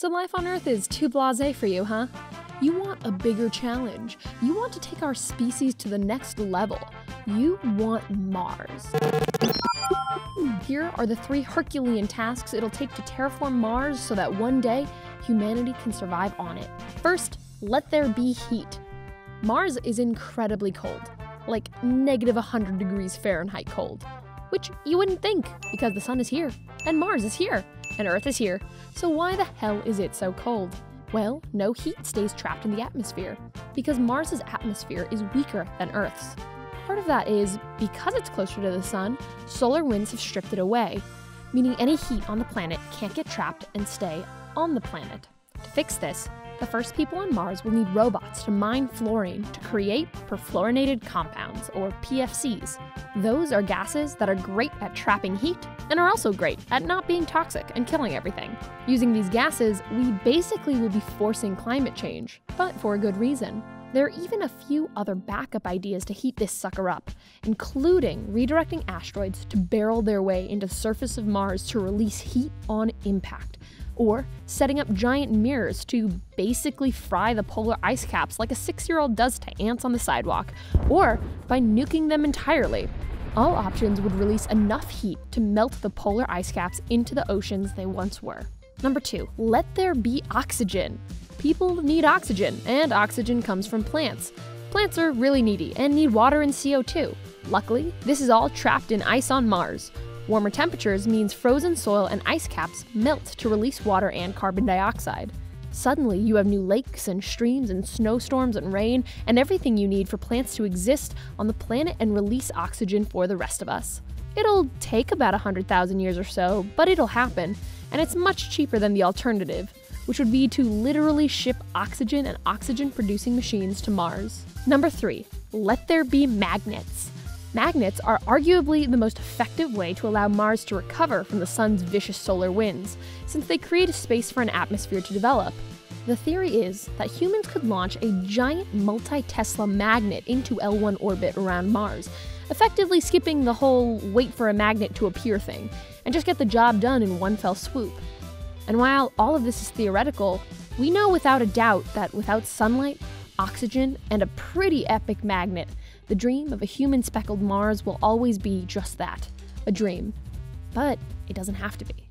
So life on Earth is too blasé for you, huh? You want a bigger challenge. You want to take our species to the next level. You want Mars. Here are the three Herculean tasks it'll take to terraform Mars so that one day humanity can survive on it. First, let there be heat. Mars is incredibly cold, like negative 100 degrees Fahrenheit cold, which you wouldn't think because the sun is here, and Mars is here, and Earth is here. So why the hell is it so cold? Well, no heat stays trapped in the atmosphere, because Mars's atmosphere is weaker than Earth's. Part of that is because it's closer to the sun, solar winds have stripped it away, meaning any heat on the planet can't get trapped and stay on the planet. To fix this, the first people on Mars will need robots to mine fluorine to create perfluorinated compounds, or PFCs. Those are gases that are great at trapping heat and are also great at not being toxic and killing everything. Using these gases, we basically will be forcing climate change, but for a good reason. There are even a few other backup ideas to heat this sucker up, including redirecting asteroids to barrel their way into the surface of Mars to release heat on impact, or setting up giant mirrors to basically fry the polar ice caps like a six year old does to ants on the sidewalk, or by nuking them entirely. All options would release enough heat to melt the polar ice caps into the oceans they once were. Number two, let there be oxygen. People need oxygen, and oxygen comes from plants. Plants are really needy and need water and CO2. Luckily, this is all trapped in ice on Mars. Warmer temperatures means frozen soil and ice caps melt to release water and carbon dioxide. Suddenly, you have new lakes and streams and snowstorms and rain and everything you need for plants to exist on the planet and release oxygen for the rest of us. It'll take about 100,000 years or so, but it'll happen, and it's much cheaper than the alternative, which would be to literally ship oxygen and oxygen producing machines to Mars. Number 3. Let there be magnets. Magnets are arguably the most effective way to allow Mars to recover from the sun's vicious solar winds, since they create a space for an atmosphere to develop. The theory is that humans could launch a giant multi Tesla magnet into L1 orbit around Mars, effectively skipping the whole wait for a magnet to appear thing, and just get the job done in one fell swoop. And while all of this is theoretical, we know without a doubt that without sunlight, oxygen, and a pretty epic magnet, the dream of a human speckled Mars will always be just that a dream. But it doesn't have to be.